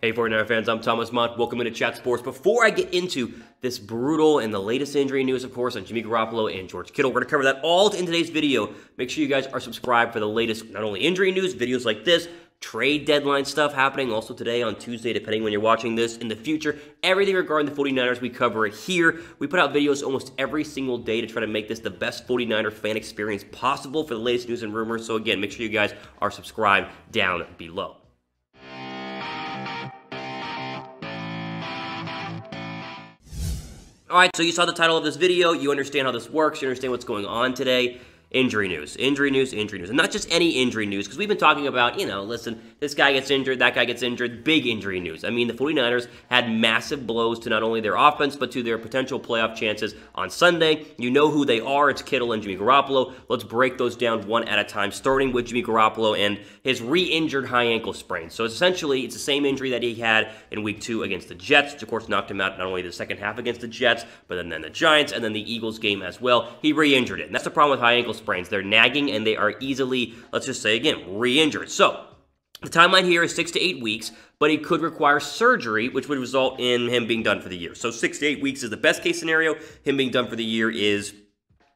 Hey 49er fans, I'm Thomas Mott. Welcome into Chat Sports. Before I get into this brutal and the latest injury news, of course, on Jimmy Garoppolo and George Kittle, we're going to cover that all in today's video. Make sure you guys are subscribed for the latest, not only injury news, videos like this, trade deadline stuff happening also today on Tuesday, depending when you're watching this in the future. Everything regarding the 49ers, we cover it here. We put out videos almost every single day to try to make this the best 49er fan experience possible for the latest news and rumors. So again, make sure you guys are subscribed down below. All right, so you saw the title of this video. You understand how this works. You understand what's going on today. Injury news, injury news, injury news. And not just any injury news, because we've been talking about, you know, listen, this guy gets injured, that guy gets injured, big injury news. I mean, the 49ers had massive blows to not only their offense, but to their potential playoff chances on Sunday. You know who they are. It's Kittle and Jimmy Garoppolo. Let's break those down one at a time, starting with Jimmy Garoppolo and his re-injured high ankle sprain. So essentially, it's the same injury that he had in week two against the Jets, which of course knocked him out not only the second half against the Jets, but then, then the Giants, and then the Eagles game as well. He re-injured it. And that's the problem with high ankle sprains. They're nagging and they are easily, let's just say again, re injured. So, the timeline here is six to eight weeks, but it could require surgery, which would result in him being done for the year. So, six to eight weeks is the best case scenario. Him being done for the year is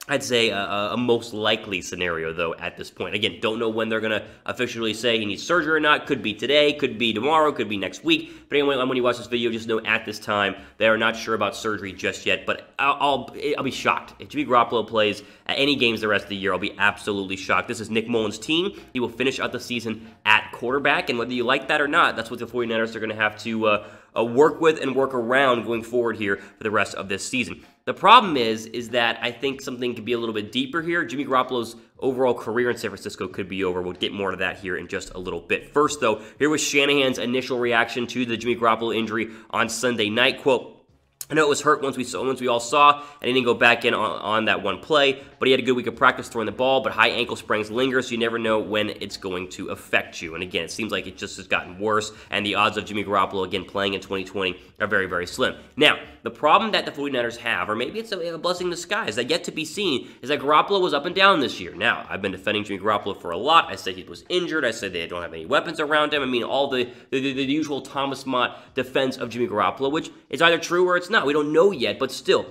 I'd say a, a, most likely scenario, though, at this point. Again, don't know when they're going to officially say he needs surgery or not. Could be today, could be tomorrow, could be next week. But anyway, when you watch this video, just know at this time they are not sure about surgery just yet. But I'll, I'll, I'll be shocked. If Jimmy Garoppolo plays at any games the rest of the year, I'll be absolutely shocked. This is Nick Mullens' team. He will finish out the season at quarterback. And whether you like that or not, that's what the 49ers are going to have to uh, uh, work with and work around going forward here for the rest of this season. The problem is, is that I think something could be a little bit deeper here. Jimmy Garoppolo's overall career in San Francisco could be over. We'll get more to that here in just a little bit. First, though, here was Shanahan's initial reaction to the Jimmy Garoppolo injury on Sunday night. Quote, I know it was hurt once we saw, once we all saw, and he didn't go back in on, on, that one play. But he had a good week of practice throwing the ball. But high ankle sprains linger, so you never know when it's going to affect you. And again, it seems like it just has gotten worse, and the odds of Jimmy Garoppolo again playing in 2020 are very, very slim. Now, the problem that the 49ers have, or maybe it's a, a blessing in disguise, that yet to be seen, is that Garoppolo was up and down this year. Now, I've been defending Jimmy Garoppolo for a lot. I said he was injured. I said they don't have any weapons around him. I mean, all the the, the, the usual Thomas Mott defense of Jimmy Garoppolo, which is either true or it's not. We don't know yet but still,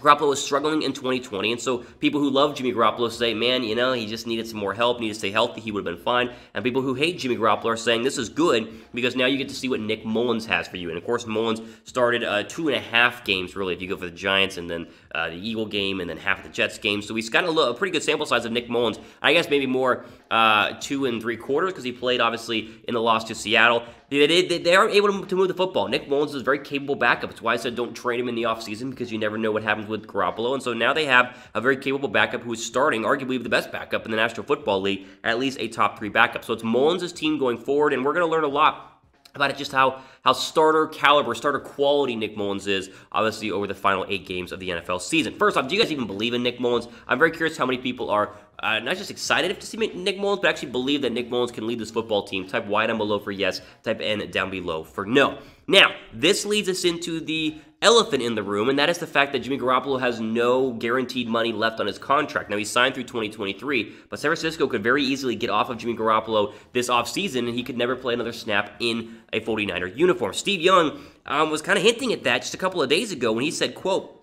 Garoppolo was struggling in 2020, and so people who love Jimmy Garoppolo say, man, you know, he just needed some more help, needed to stay healthy, he would have been fine. And people who hate Jimmy Garoppolo are saying this is good because now you get to see what Nick Mullens has for you. And of course, Mullens started uh, two and a half games, really, if you go for the Giants and then uh, the Eagle game and then half of the Jets game. So he's got a, a pretty good sample size of Nick Mullens. I guess maybe more uh, two and three quarters because he played, obviously, in the loss to Seattle. They, they, they are able to move the football. Nick Mullens is a very capable backup. That's why I said don't trade him in the offseason because you never know what happens with Garoppolo. And so now they have a very capable backup who is starting, arguably the best backup in the National Football League, at least a top three backup. So it's Mullens' team going forward, and we're going to learn a lot about it, just how how starter caliber, starter quality Nick Mullens is, obviously over the final eight games of the NFL season. First off, do you guys even believe in Nick Mullens? I'm very curious how many people are uh, not just excited to see Nick Mullens, but actually believe that Nick Mullens can lead this football team. Type Y down below for yes, type N down below for no. Now, this leads us into the elephant in the room, and that is the fact that Jimmy Garoppolo has no guaranteed money left on his contract. Now, he's signed through 2023, but San Francisco could very easily get off of Jimmy Garoppolo this offseason, and he could never play another snap in a 49er uniform. Steve Young um, was kind of hinting at that just a couple of days ago when he said, quote,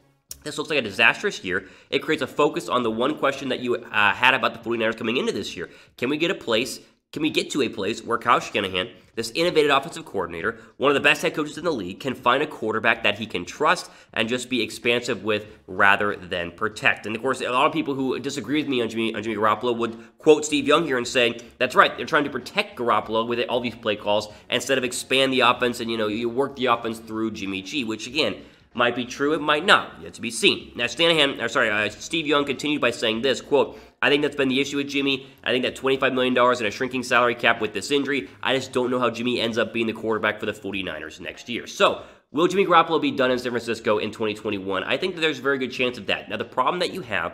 this looks like a disastrous year. It creates a focus on the one question that you uh, had about the 49ers coming into this year. Can we get a place, can we get to a place where Kyle Shanahan, this innovative offensive coordinator, one of the best head coaches in the league, can find a quarterback that he can trust and just be expansive with rather than protect? And of course, a lot of people who disagree with me on Jimmy, on Jimmy Garoppolo would quote Steve Young here and say, that's right, they're trying to protect Garoppolo with all these play calls instead of expand the offense and, you know, you work the offense through Jimmy G, which again, might be true, it might not. Yet to be seen. Now, Shanahan, or sorry, uh, Steve Young continued by saying this, quote, I think that's been the issue with Jimmy. I think that $25 million in a shrinking salary cap with this injury, I just don't know how Jimmy ends up being the quarterback for the 49ers next year. So, will Jimmy Garoppolo be done in San Francisco in 2021? I think that there's a very good chance of that. Now, the problem that you have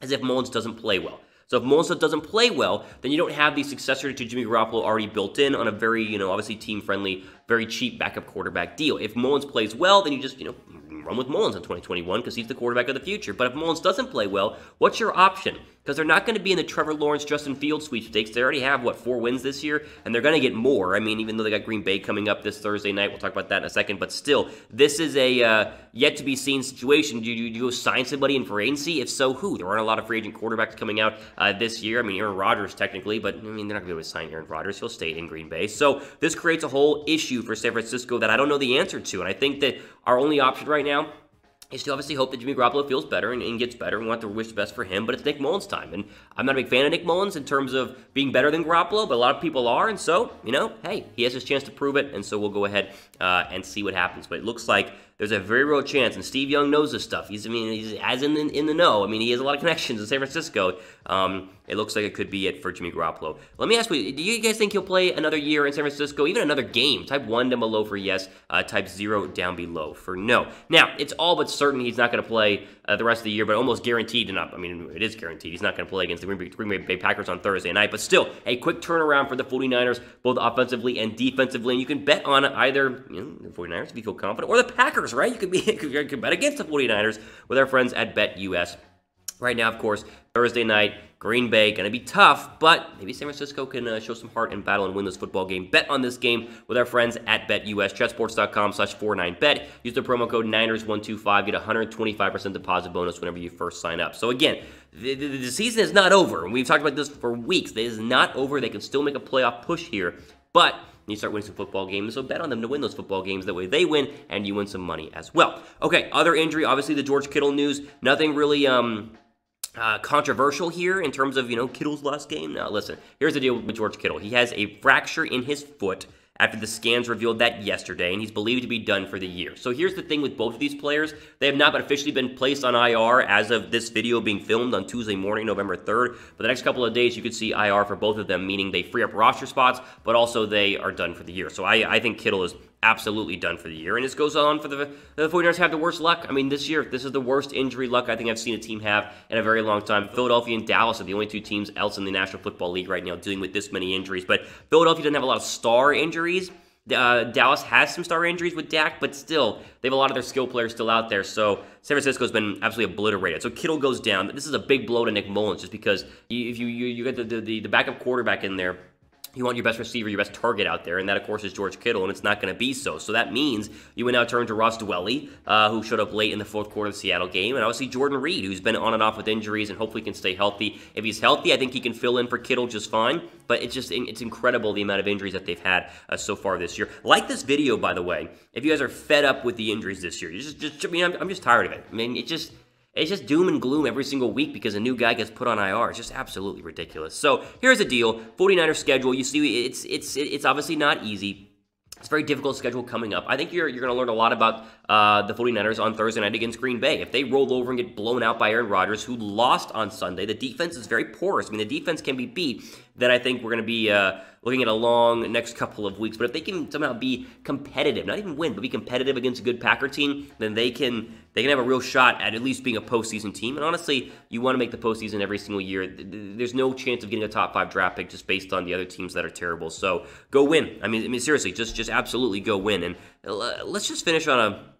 is if Mullens doesn't play well. So if Mullens doesn't play well, then you don't have the successor to Jimmy Garoppolo already built in on a very, you know, obviously team-friendly, very cheap backup quarterback deal. If Mullens plays well, then you just, you know, run with Mullens in 2021 because he's the quarterback of the future. But if Mullens doesn't play well, what's your option? Because they're not going to be in the Trevor Lawrence, Justin Fields sweepstakes. They already have, what, four wins this year? And they're going to get more. I mean, even though they got Green Bay coming up this Thursday night, we'll talk about that in a second. But still, this is a uh, yet to be seen situation. Do you, do you go sign somebody in free agency? If so, who? There aren't a lot of free agent quarterbacks coming out uh, this year. I mean, Aaron Rodgers, technically, but I mean, they're not going to be able to sign Aaron Rodgers. He'll stay in Green Bay. So this creates a whole issue for San Francisco that I don't know the answer to. And I think that our only option right now is to obviously hope that Jimmy Garoppolo feels better and, and, gets better. We want to wish the best for him, but it's Nick Mullens' time. And I'm not a big fan of Nick Mullens in terms of being better than Garoppolo, but a lot of people are. And so, you know, hey, he has his chance to prove it. And so we'll go ahead uh, and see what happens. But it looks like there's a very real chance, and Steve Young knows this stuff. He's, I mean, he's as in the, in the know. I mean, he has a lot of connections in San Francisco. Um, it looks like it could be it for Jimmy Garoppolo. Let me ask you: Do you guys think he'll play another year in San Francisco, even another game? Type one down below for yes. Uh, type zero down below for no. Now, it's all but certain he's not going to play uh, the rest of the year, but almost guaranteed. Not, I mean, it is guaranteed. He's not going to play against the Green Bay, Green Bay Packers on Thursday night. But still, a quick turnaround for the 49ers, both offensively and defensively. And you can bet on either you know, the 49ers if you feel confident, or the Packers, right? You could be you could bet against the 49ers with our friends at BetUS. Right now, of course, Thursday night, Green Bay going to be tough, but maybe San Francisco can uh, show some heart and battle and win this football game. Bet on this game with our friends at BetUS. ChatSports.com slash 49bet. Use the promo code Niners125. Get 125% deposit bonus whenever you first sign up. So again, the, the, the season is not over. And we've talked about this for weeks. It is not over. They can still make a playoff push here, but and you start winning some football games. So bet on them to win those football games. That way they win and you win some money as well. Okay, other injury, obviously the George Kittle news. Nothing really um, uh, controversial here in terms of, you know, Kittle's last game. Now, listen, here's the deal with George Kittle. He has a fracture in his foot after the scans revealed that yesterday, and he's believed to be done for the year. So here's the thing with both of these players. They have not officially been placed on IR as of this video being filmed on Tuesday morning, November 3rd. But the next couple of days, you could see IR for both of them, meaning they free up roster spots, but also they are done for the year. So I, I think Kittle is absolutely done for the year. And this goes on for the, the 49ers have the worst luck. I mean, this year, this is the worst injury luck I think I've seen a team have in a very long time. Philadelphia and Dallas are the only two teams else in the National Football League right now dealing with this many injuries. But Philadelphia doesn't have a lot of star injuries. Uh, Dallas has some star injuries with Dak, but still, they have a lot of their skill players still out there. So San Francisco's been absolutely obliterated. So Kittle goes down. This is a big blow to Nick Mullens just because if you, you, you get the, the, the backup quarterback in there you want your best receiver, your best target out there, and that, of course, is George Kittle, and it's not going to be so. So that means you would now turn to Ross Dwelley, uh, who showed up late in the fourth quarter of the Seattle game, and obviously Jordan Reed, who's been on and off with injuries and hopefully can stay healthy. If he's healthy, I think he can fill in for Kittle just fine, but it's just it's incredible the amount of injuries that they've had uh, so far this year. Like this video, by the way, if you guys are fed up with the injuries this year, you just, just I mean, I'm, I'm just tired of it. I mean, it just it's just doom and gloom every single week because a new guy gets put on IR. It's just absolutely ridiculous. So here's the deal: 49ers schedule. You see, it's it's it's obviously not easy. It's a very difficult schedule coming up. I think you're, you're going to learn a lot about uh, the 49ers on Thursday night against Green Bay. If they roll over and get blown out by Aaron Rodgers, who lost on Sunday, the defense is very porous. I mean, the defense can be beat. Then I think we're going to be uh, looking at a long next couple of weeks. But if they can somehow be competitive, not even win, but be competitive against a good Packer team, then they can they can have a real shot at at least being a postseason team. And honestly, you want to make the postseason every single year. There's no chance of getting a top five draft pick just based on the other teams that are terrible. So go win. I mean, I mean seriously, just just absolutely go win. And uh, let's just finish on a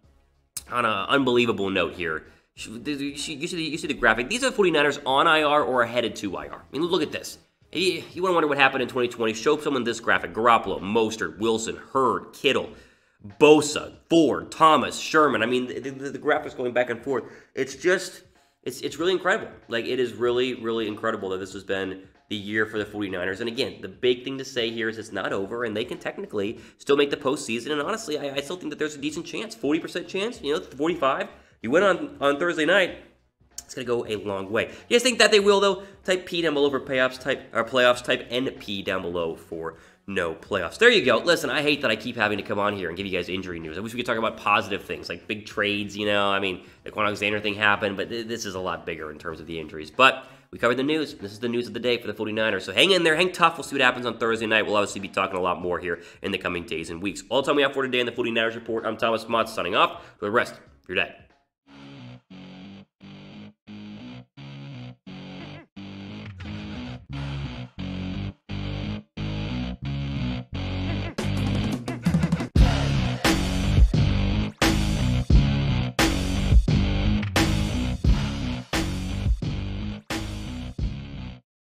on an unbelievable note here. You see, the, you see the graphic. These are the 49ers on IR or headed to IR. I mean, look at this. You want to wonder what happened in 2020? Show someone this graphic. Garoppolo, Mostert, Wilson, Hurd, Kittle, Bosa, Ford, Thomas, Sherman. I mean, the, the, the graphics going back and forth. It's just, it's, it's really incredible. Like, it is really, really incredible that this has been the year for the 49ers. And again, the big thing to say here is it's not over, and they can technically still make the postseason. And honestly, I, I still think that there's a decent chance 40% chance, you know, 45. You win on, on Thursday night, it's going to go a long way. You guys think that they will, though? Type P down below for playoffs, type, or playoffs, type NP down below for no playoffs. There you go. Listen, I hate that I keep having to come on here and give you guys injury news. I wish we could talk about positive things like big trades, you know. I mean, the Kwon Alexander thing happened, but th- this is a lot bigger in terms of the injuries. But we covered the news. This is the news of the day for the 49ers. So hang in there, hang tough. We'll see what happens on Thursday night. We'll obviously be talking a lot more here in the coming days and weeks. All the time we have for today in the 49ers report. I'm Thomas Mott signing off for the rest of your day.